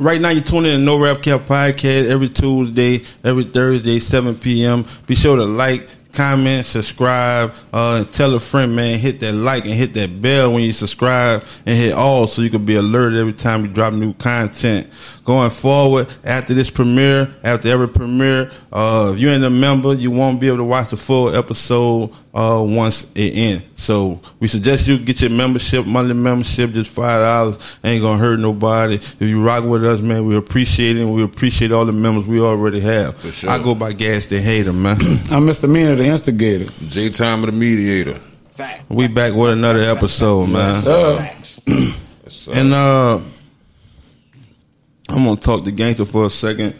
Right now, you're tuning in to No Rap Cap Podcast every Tuesday, every Thursday, 7 p.m. Be sure to like, comment, subscribe, uh, and tell a friend, man. Hit that like and hit that bell when you subscribe and hit all so you can be alerted every time we drop new content. Going forward, after this premiere, after every premiere, uh, if you ain't a member, you won't be able to watch the full episode uh, once it ends. So we suggest you get your membership, monthly membership, just five dollars. Ain't gonna hurt nobody. If you rock with us, man, we appreciate it. and We appreciate all the members we already have. sure. I go by Gas the Hater, man. I'm Mr. Meaner, the instigator. J Time of the Mediator. we back with another episode, man. Uh, And uh, I'm gonna talk to Gangsta for a second.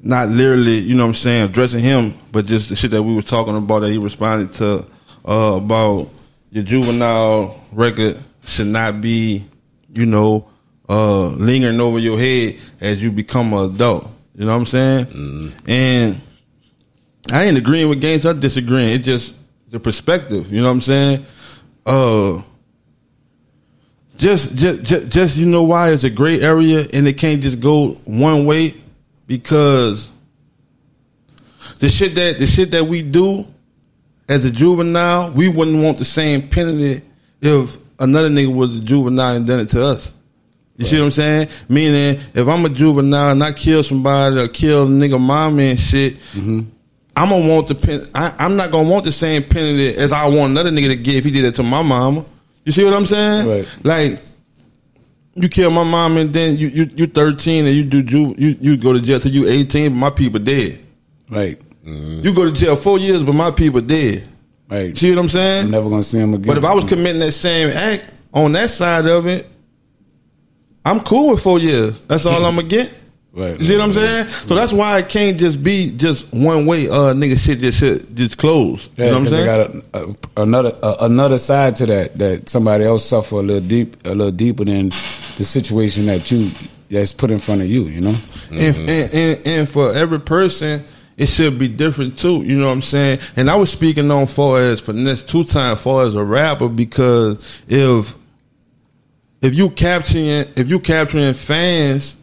Not literally, you know what I'm saying, addressing him, but just the shit that we were talking about that he responded to uh, about your juvenile record should not be, you know, uh, lingering over your head as you become an adult. You know what I'm saying? And I ain't agreeing with Gangsta. I disagreeing. It just the perspective. You know what I'm saying? Uh, just, just, just, just, you know why it's a gray area and it can't just go one way because the shit that the shit that we do as a juvenile, we wouldn't want the same penalty if another nigga was a juvenile and done it to us. You see what I'm saying? Meaning, if I'm a juvenile and I kill somebody or kill a nigga mommy and shit, mm-hmm. I'm gonna want the pen. I, I'm not gonna want the same penalty as I want another nigga to get if he did it to my mama. You see what I'm saying? Right. Like, you kill my mom and then you you you 13 and you do ju- you you go to jail till you 18, but my people dead. right, mm-hmm. You go to jail four years, but my people dead. right. See what I'm saying? I'm never gonna see them again. But if I was committing that same act on that side of it, I'm cool with four years. That's all I'm gonna get. Right, You see what I'm saying? So that's why it can't just be just one way. Uh, nigga, shit just shit just close. Yeah, you know what I'm saying? got a, a, another a, another side to that that somebody else suffer a little deep, a little deeper than the situation that you that's put in front of you. You know, and, and, and and for every person, it should be different too. You know what I'm saying? And I was speaking on far as for this two time far as a rapper because if if you capturing if you capturing fans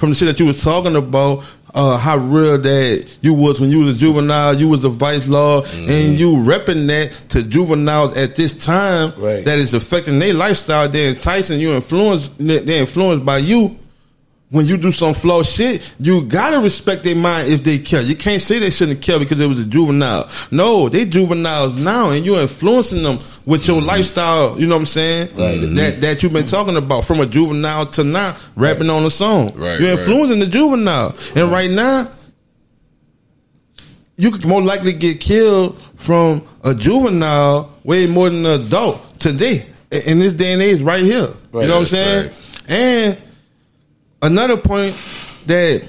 from the shit that you was talking about, uh, how real that you was when you was a juvenile, you was a vice law, and you repping that to juveniles at this time Right. that is affecting their lifestyle. They're enticing you, influenced, they're influenced by you when you do some flow shit, you gotta respect their mind if they kill. You can't say they shouldn't kill because it was a juvenile. No, they juveniles now, and you're influencing them with your mm-hmm. lifestyle. You know what I'm saying? Mm-hmm. That that you've been talking about from a juvenile to now, rapping on a song. Right, you're right. influencing the juvenile, and right now. You could more likely get killed from a juvenile way more than an adult today in this day and age, right here. Right, you know what I'm saying? right. And another point that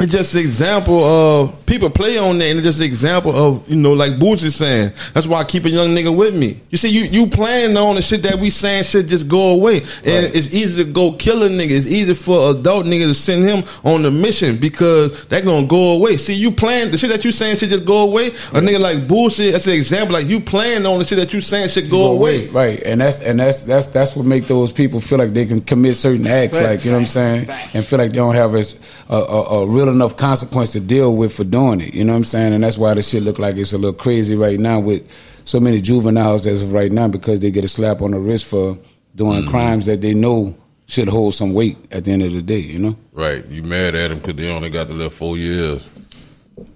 it's just an example of people play on that, and it's just an example of you know, like Boots is saying. That's why I keep a young nigga with me. You see, you you playing on the shit that we saying should just go away, and it's easy to go kill a nigga. It's easy for adult nigga to send him on the mission because that gonna go away. See, you playing the shit that you saying should just go away. A nigga like bullshit. That's an example. Like you playing on the shit that you saying should go, away. right? And that's and that's that's that's what make those people feel like they can commit certain acts, Facts. like you know what I'm saying, and feel like they don't have as a, a, a real enough consequence to deal with for doing it. You know what I'm saying? And that's why the shit look like it's a little crazy right now with so many juveniles as of right now because they get a slap on the wrist for doing Mm-hmm. crimes that they know should hold some weight at the end of the day. You know? Right. You mad at them because they only got to live four years.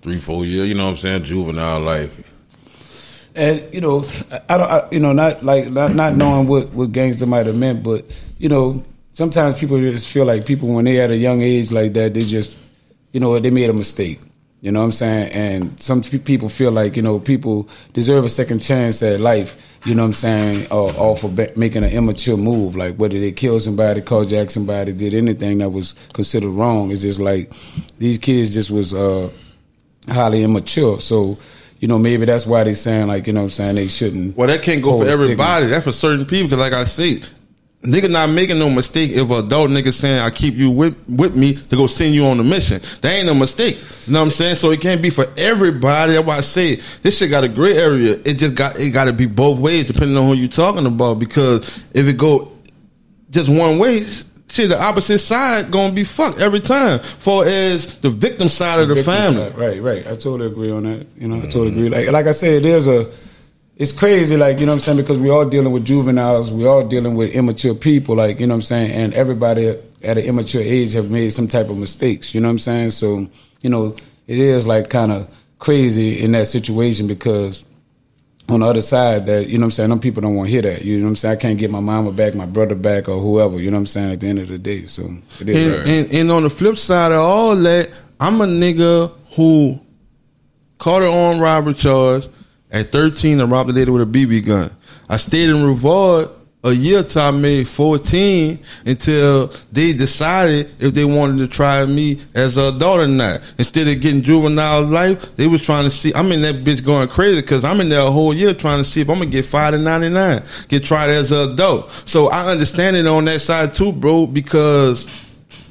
Three, four years. You know what I'm saying? Juvenile life. And you know, I, I don't, I, you know, not like not, not knowing what what Gangsta might have meant, but you know, sometimes people just feel like people when they at a young age like that, they just, you know, they made a mistake. You know what I'm saying? And some people feel like you know people deserve a second chance at life. You know what I'm saying? Or, or for ba- making an immature move, like whether they kill somebody, carjack somebody, did anything that was considered wrong. It's just like these kids just was. uh highly immature. So, you know, maybe that's why they saying like, you know what I'm saying, they shouldn't. Well, that can't go for everybody. That's for certain people. Because, like I say, nigga not making no mistake if an adult nigga saying I keep you with with me to go send you on a mission. That ain't no mistake. You know what I'm saying? So it can't be for everybody. That's why I say this shit got a gray area. It just got it got to be both ways depending on who you talking about. Because if it go just one way, shit, the opposite side gonna be fucked every time. For as the victim side of the, family. side. Right, right. I totally agree on that. You know, I totally agree. Like, like I said, there's a. It's crazy, like you know what I'm saying, because we all dealing with juveniles, we all dealing with immature people, like you know what I'm saying, and everybody at an immature age have made some type of mistakes. You know what I'm saying? So you know, it is like kind of crazy in that situation because on the other side that you know what I'm saying, them people don't want to hear that. You know what I'm saying? I can't get my mama back, my brother back, or whoever. You know what I'm saying? At the end of the day, so it is. And, and, and on the flip side of all that, I'm a nigga who caught an armed robbery charge at 13 I robbed a lady with a BB gun. I stayed in Reward a year till I made 14 until they decided if they wanted to try me as a adult or not. Instead of getting juvenile life, they was trying to see. I'm in that bitch going crazy because I'm in there a whole year trying to see if I'm gonna get five to 99, get tried as an adult. So I understand it on that side too, bro, because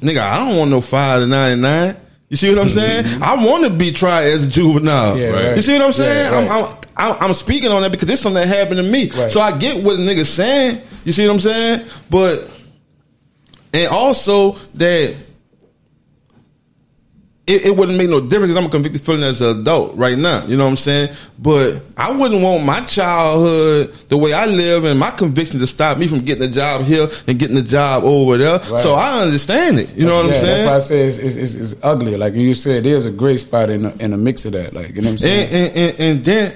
nigga, I don't want no five to 99. You see what I'm mm-hmm. saying? I want to be tried as a juvenile. Yeah, right. You see what I'm saying? Yeah, right. I'm, I'm, I'm, I'm speaking on that because this something that happened to me. Right. So I get what a nigga saying. You see what I'm saying? But and also that it, it wouldn't make no difference I'm a convicted felon as an adult right now. You know what I'm saying? But I wouldn't want my childhood, the way I live, and my conviction to stop me from getting a job here and getting a job over there. Right. So I understand it. You know what I'm saying? That's why I say it's, it's, it's, it's ugly. Like you said, there's a great spot in the, in the mix of that. Like you know what I'm saying? and, and, and, and then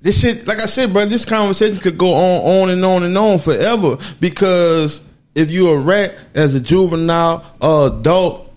this shit, like I said, bro, this conversation could go on, on and on and on forever because if you're a rat as a juvenile or adult,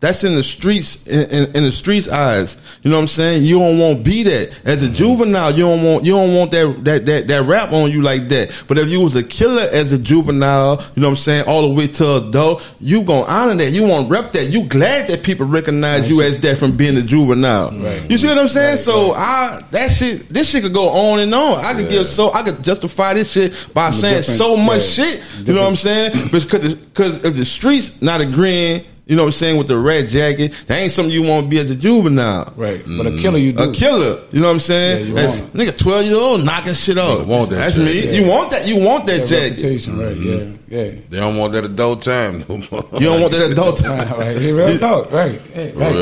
that's in the streets, in, in, in the streets' eyes. You know what I'm saying? You don't want to be that as a juvenile. You don't want, you don't want that, that, that, that rap on you like that. But if you was a killer as a juvenile, you know what I'm saying, all the way to adult, you gonna honor that. You want to rep that. You glad that people recognize you as that from being a juvenile. Right. You see what I'm saying? Right, so I that shit this shit could go on and on. I could give so I could justify this shit by saying so much yeah, shit. You know what I'm saying? Because because if the streets not agreeing, you know what I'm saying, with the red jacket, that ain't something you want to be as a juvenile. right. But a killer, you do. A killer, you know what I'm saying? Yeah, you want nigga, twelve year old knocking shit off. want that That's jacket. me. Yeah. You want that? You want that That jacket? reputation, right? Mm-hmm. Yeah, yeah. They don't want that adult time no more. You don't want that adult time. right, hey, real talk, right? Hey, right.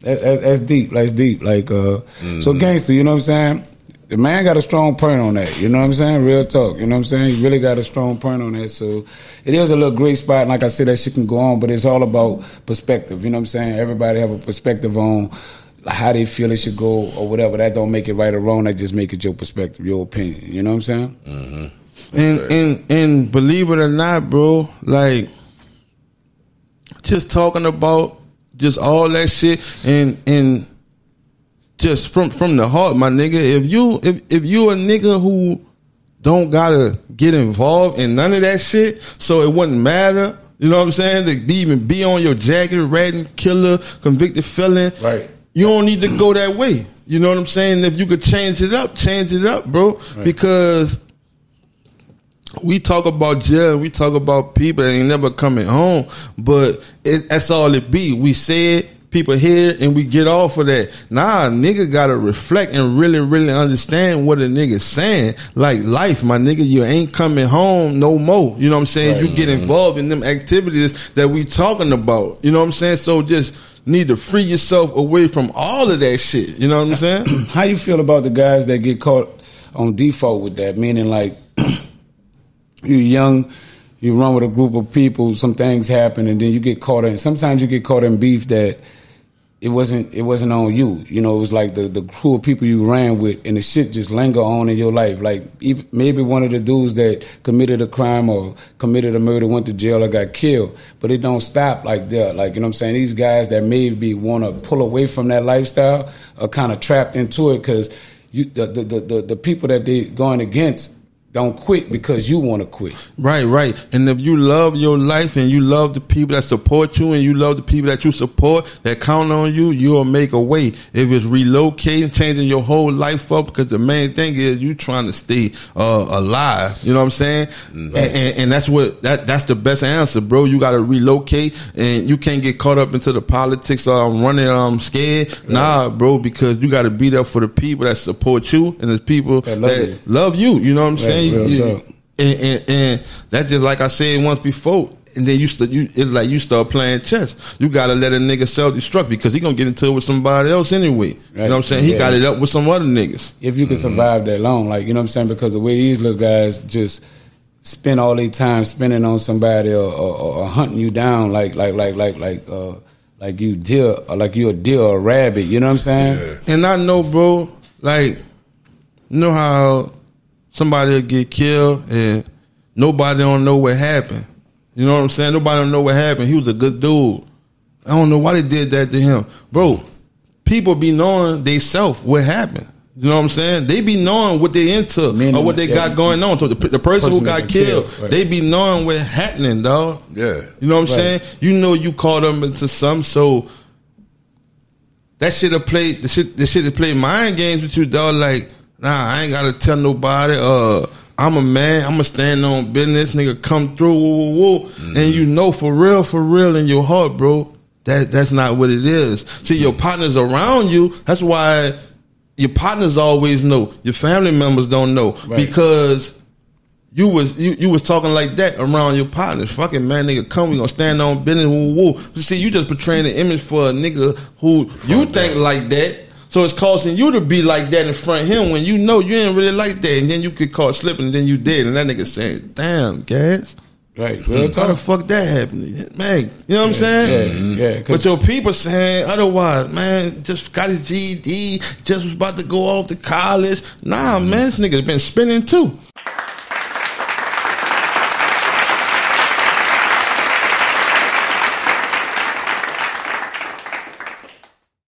That, that, that's deep. That's deep. Like, uh, Mm-hmm. so Gangsta, you know what I'm saying? The man got a strong point on that. You know what I'm saying? Real talk. You know what I'm saying? He really got a strong point on that. So it is a little great spot. And like I said, that shit can go on, but it's all about perspective. You know what I'm saying? Everybody have a perspective on how they feel it should go or whatever. That don't make it right or wrong. That just make it your perspective, your opinion. You know what I'm saying? Mm-hmm. And and and believe it or not, bro, like just talking about just all that shit and and just from from the heart, my nigga. If you if if you a nigga who don't gotta get involved in none of that shit, so it wouldn't matter. You know what I'm saying? To be even be on your jacket, ratting killer, convicted felon. Right. You don't need to go that way. You know what I'm saying? If you could change it up, change it up, bro. Because we talk about jail, we talk about people that ain't never coming home, but it, that's all it be. We say it, people hear and we get off of that. Nah, nigga gotta reflect and really, really understand what a nigga saying. Like life, my nigga, you ain't coming home no more. You know what I'm saying? You get involved in them activities that we talking about. You know what I'm saying? So just need to free yourself away from all of that shit. You know what I'm saying? How you feel about the guys that get caught on default with that? Meaning, like, you're young, you run with a group of people, some things happen, and then you get caught in. Sometimes you get caught in beef that it wasn't it wasn't on you. You know, it was like the the crew of people you ran with, and the shit just linger on in your life. Like even, maybe one of the dudes that committed a crime or committed a murder went to jail or got killed, but it don't stop like that. Like you know, what I'm saying these guys that maybe want to pull away from that lifestyle are kind of trapped into it because you the the, the the the people that they're going against don't quit because you want to quit. Right, right. And if you love your life and you love the people that support you and you love the people that you support that count on you, you'll make a way. If it's relocating, changing your whole life up, because the main thing is you trying to stay uh, alive. You know what I'm saying? And, and, and that's what that that's the best answer, bro. You got to relocate, and you can't get caught up into the politics. Or I'm running, I'm scared. Nah, bro, because you got to be there for the people that support you and the people That that love love you. you. You know what I'm saying? Real You- talk. and, and, and that's just like I said once before. and then you, st- you it's like you start playing chess. You gotta let a nigga self destruct because he gonna get into it with somebody else anyway. You know what I'm saying? He Yeah. got it up with some other niggas. if you can survive that long, like you know what I'm saying, because the way these little guys just spend all their time spending on somebody or, or, or hunting you down like like like like like uh like you deer or like you a deer or a rabbit, you know what I'm saying? And I know, bro, like, you know how somebody will get killed and nobody don't know what happened. You know what I'm saying? Nobody don't know what happened. He was a good dude. I don't know why they did that to him. Bro, people be knowing they self what happened. You know what I'm saying? They be knowing what they into Meaning, or what they yeah. got going on. So the, the person, who Person got got killed, killed, right. they be knowing what happening, dog. Yeah. You know what I'm Right. saying? You know you caught them into some, so that shit have played the shit the shit have played mind games with you, dog. Like, nah, I ain't gotta tell nobody. Uh I'm a man, I'm gonna stand on business, nigga come through, woo, woo, woo. and you know for real, for real in your heart, bro, that that's not what it is. See your partners around you, that's why your partners always know. Your family members don't know. Right. Because you was you, you was talking like that around your partners. Fucking man, nigga, come. We gonna stand on business. Woo woo. You see, you just portraying the image for a nigga who you think like that. So it's causing you to be like that in front of him when you know you ain't really like that, and then you get caught slipping, and then you did, and that nigga saying, "Damn, gas, Right. Real how the fuck that happened, man?" You know what I'm saying? Yeah, yeah. But your people saying otherwise, man, just got his GED, just was about to go off to college. Nah, man, this nigga's been spinning too.